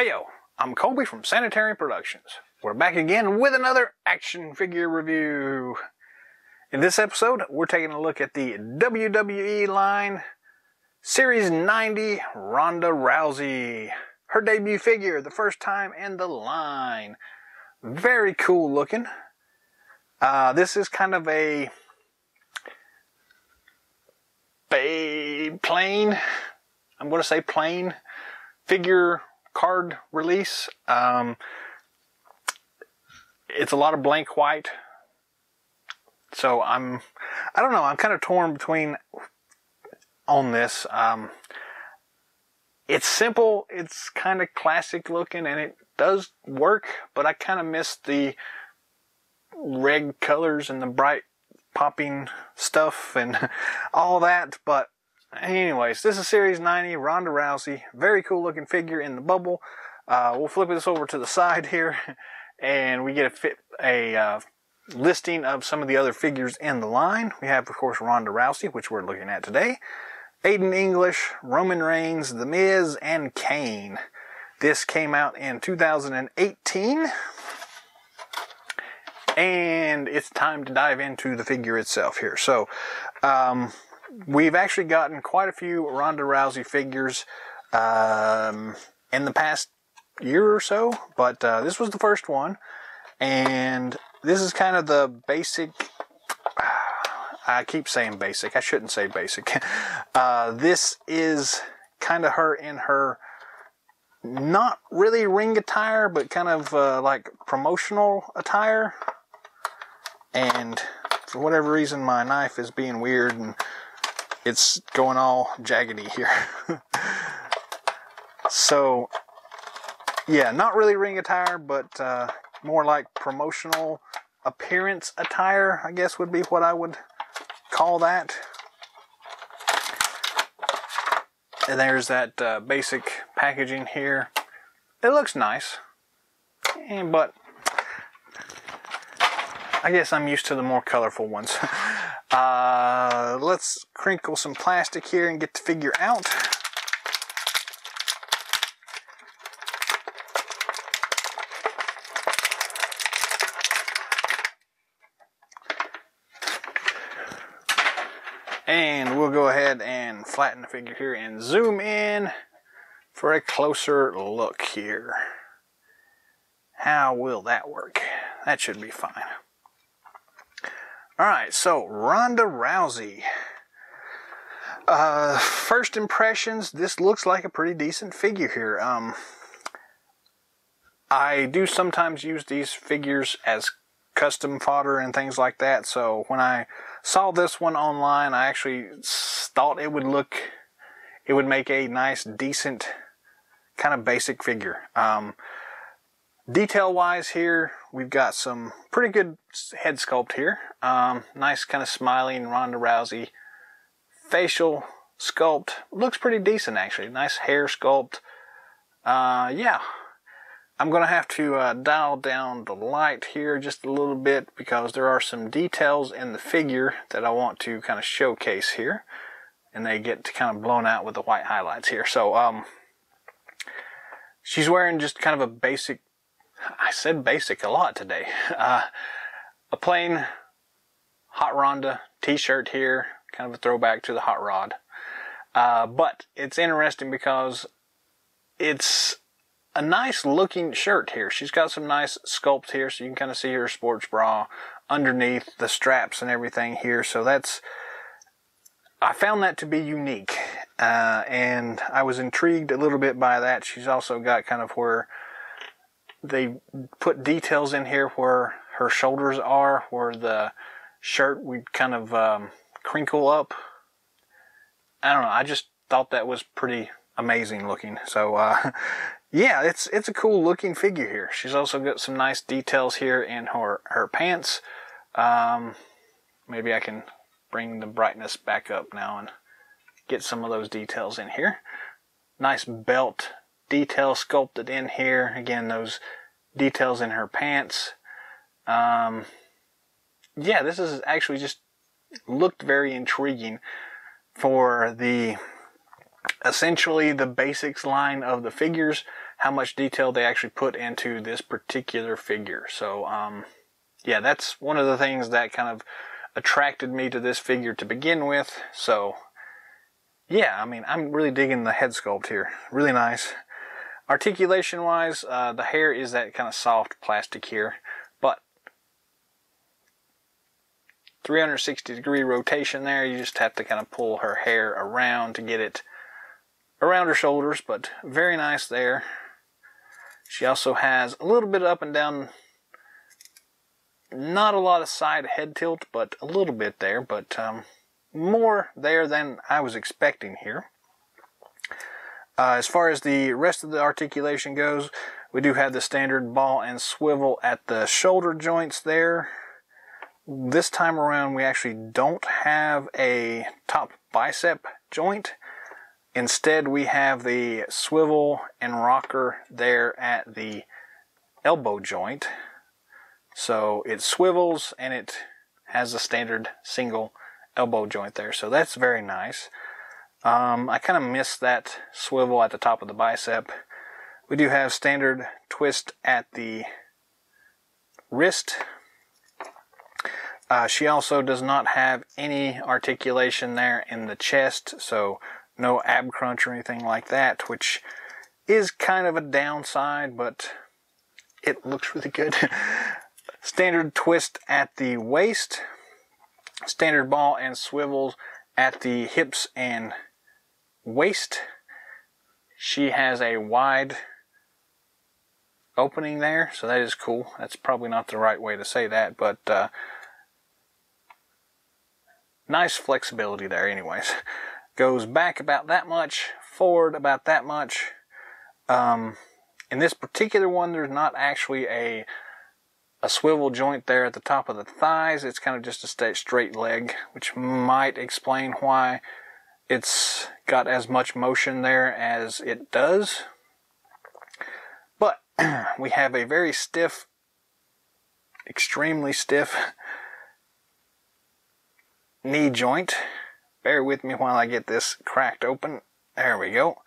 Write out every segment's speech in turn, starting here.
Heyo, I'm Colby from Sanitarium Productions. We're back again with another action figure review. In this episode, we're taking a look at the WWE line Series 90 Ronda Rousey. Her debut figure, the first time in the line. Very cool looking. Uh, this is kind of a plain, I'm going to say plain figure card release. Um, it's a lot of blank white. So I'm, I don't know, I'm kind of torn between on this. Um, it's simple, it's kind of classic looking, and it does work, but I kind of miss the red colors and the bright popping stuff and all that. But anyways, this is Series 90, Ronda Rousey. Very cool looking figure in the bubble. Uh, we'll flip this over to the side here and we get a, fit, a uh, listing of some of the other figures in the line. We have, of course, Ronda Rousey, which we're looking at today. Aiden English, Roman Reigns, The Miz, and Kane. This came out in 2018. And it's time to dive into the figure itself here. So, um, we've actually gotten quite a few Ronda Rousey figures um, in the past year or so, but uh, this was the first one. And this is kind of the basic I keep saying basic. I shouldn't say basic. Uh, this is kind of her in her not really ring attire, but kind of uh, like promotional attire. And for whatever reason, my knife is being weird and it's going all jaggedy here. so, yeah, not really ring attire, but uh, more like promotional appearance attire, I guess would be what I would call that. And there's that uh, basic packaging here. It looks nice, but I guess I'm used to the more colorful ones. uh, let's crinkle some plastic here and get the figure out. And we'll go ahead and flatten the figure here and zoom in for a closer look here. How will that work? That should be fine. Alright, so Ronda Rousey. Uh, first impressions, this looks like a pretty decent figure here. Um, I do sometimes use these figures as custom fodder and things like that, so when I saw this one online. I actually thought it would look, it would make a nice, decent, kind of basic figure. Um, detail wise here, we've got some pretty good head sculpt here. Um, nice kind of smiling Ronda Rousey facial sculpt. Looks pretty decent actually. Nice hair sculpt. Uh, yeah, I'm going to have to uh, dial down the light here just a little bit because there are some details in the figure that I want to kind of showcase here. And they get kind of blown out with the white highlights here. So, um, she's wearing just kind of a basic, I said basic a lot today. Uh, a plain Hot Ronda t-shirt here, kind of a throwback to the Hot Rod. Uh, but it's interesting because it's a nice looking shirt here. She's got some nice sculpt here, so you can kind of see her sports bra underneath the straps and everything here. So that's, I found that to be unique. Uh, and I was intrigued a little bit by that. She's also got kind of where they put details in here where her shoulders are, where the shirt would kind of um, crinkle up. I don't know. I just thought that was pretty amazing looking. So, uh, yeah, it's it's a cool looking figure here. She's also got some nice details here in her her pants. Um, maybe I can bring the brightness back up now and get some of those details in here. Nice belt detail sculpted in here. Again, those details in her pants. Um, yeah, this is actually just looked very intriguing for the essentially the basics line of the figures how much detail they actually put into this particular figure. So, um, yeah, that's one of the things that kind of attracted me to this figure to begin with. So, yeah, I mean, I'm really digging the head sculpt here. Really nice. Articulation wise, uh, the hair is that kind of soft plastic here, but 360 degree rotation there. You just have to kind of pull her hair around to get it around her shoulders, but very nice there. She also has a little bit up and down, not a lot of side head tilt, but a little bit there, but um, more there than I was expecting here. Uh, as far as the rest of the articulation goes, we do have the standard ball and swivel at the shoulder joints there. This time around, we actually don't have a top bicep joint. Instead, we have the swivel and rocker there at the elbow joint. So it swivels and it has a standard single elbow joint there. So that's very nice. Um, I kind of miss that swivel at the top of the bicep. We do have standard twist at the wrist. Uh, she also does not have any articulation there in the chest, so no ab crunch or anything like that, which is kind of a downside, but it looks really good. standard twist at the waist, standard ball and swivels at the hips and waist. She has a wide opening there, so that is cool. That's probably not the right way to say that, but uh, nice flexibility there, anyways. Goes back about that much, forward about that much. Um, in this particular one, there's not actually a a swivel joint there at the top of the thighs. It's kind of just a straight leg, which might explain why it's got as much motion there as it does. But we have a very stiff, extremely stiff knee joint. Bear with me while I get this cracked open. There we go.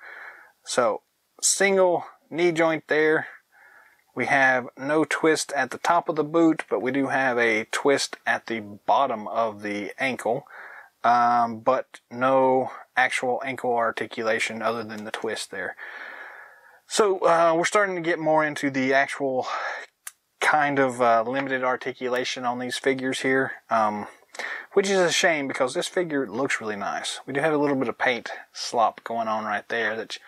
So, single knee joint there. We have no twist at the top of the boot, but we do have a twist at the bottom of the ankle um, but no actual ankle articulation other than the twist there. So uh, we're starting to get more into the actual kind of uh, limited articulation on these figures here, um, which is a shame because this figure looks really nice. We do have a little bit of paint slop going on right there that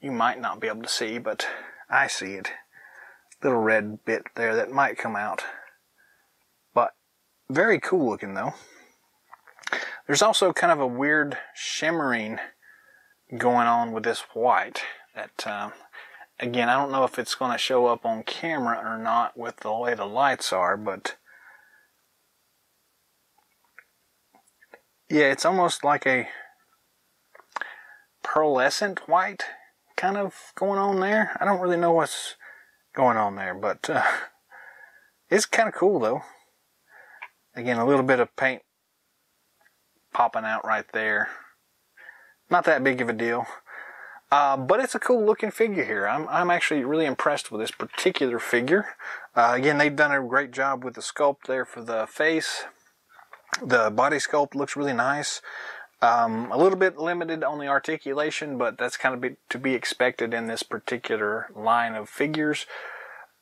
you might not be able to see, but I see it. Little red bit there that might come out. But very cool looking though. There's also kind of a weird shimmering going on with this white that, uh, again, I don't know if it's going to show up on camera or not with the way the lights are, but yeah, it's almost like a pearlescent white kind of going on there. I don't really know what's going on there, but uh, it's kind of cool though. Again, a little bit of paint popping out right there. Not that big of a deal. Uh, but it's a cool looking figure here. I'm, I'm actually really impressed with this particular figure. Uh, again, they've done a great job with the sculpt there for the face. The body sculpt looks really nice. Um, a little bit limited on the articulation, but that's kind of be, to be expected in this particular line of figures.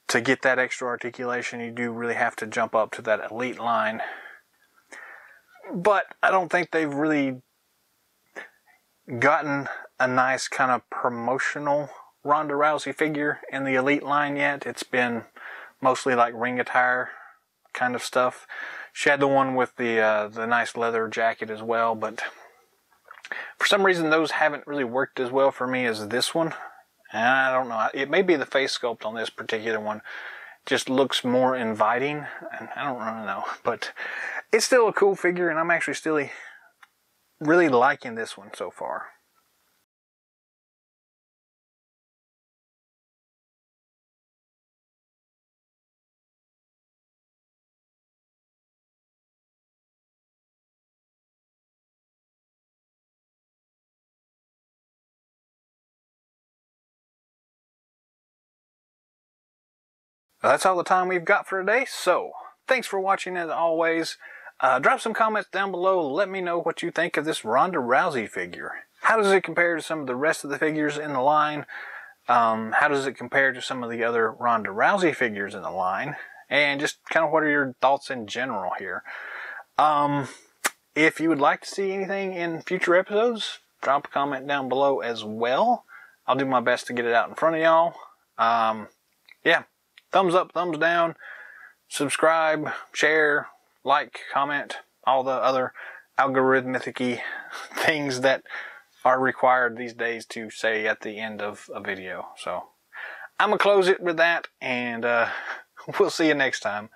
To get that extra articulation, you do really have to jump up to that elite line but I don't think they've really gotten a nice kind of promotional Ronda Rousey figure in the elite line yet. It's been mostly like ring attire kind of stuff. She had the one with the uh, the nice leather jacket as well, but for some reason those haven't really worked as well for me as this one. And I don't know. It may be the face sculpt on this particular one just looks more inviting. And I don't really know, but it's still a cool figure, and I'm actually still really liking this one so far. that's all the time we've got for today. So thanks for watching as always. Uh, drop some comments down below. Let me know what you think of this Ronda Rousey figure. How does it compare to some of the rest of the figures in the line? Um, how does it compare to some of the other Ronda Rousey figures in the line? And just kind of what are your thoughts in general here? Um, if you would like to see anything in future episodes, drop a comment down below as well. I'll do my best to get it out in front of y'all. Um, yeah, thumbs up, thumbs down, subscribe, share, like, comment, all the other algorithmic things that are required these days to say at the end of a video. So I'm going to close it with that and uh, we'll see you next time.